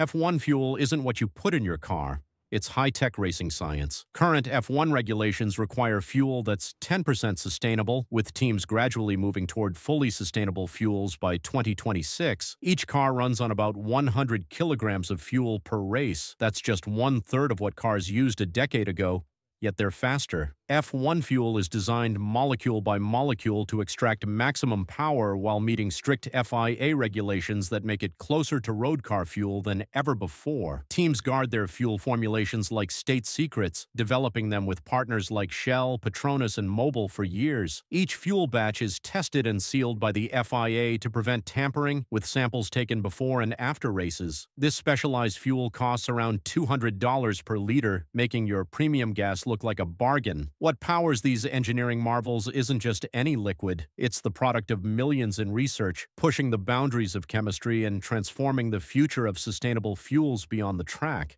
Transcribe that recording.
F1 fuel isn't what you put in your car. It's high-tech racing science. Current F1 regulations require fuel that's 10% sustainable, with teams gradually moving toward fully sustainable fuels by 2026. Each car runs on about 100 kilograms of fuel per race. That's just one-third of what cars used a decade ago, yet they're faster. F1 fuel is designed molecule by molecule to extract maximum power while meeting strict FIA regulations that make it closer to road car fuel than ever before. Teams guard their fuel formulations like state secrets, developing them with partners like Shell, Petronas, and Mobil for years. Each fuel batch is tested and sealed by the FIA to prevent tampering with samples taken before and after races. This specialized fuel costs around $200 per liter, making your premium gas look like a bargain. What powers these engineering marvels isn't just any liquid, it's the product of millions in research, pushing the boundaries of chemistry and transforming the future of sustainable fuels beyond the track.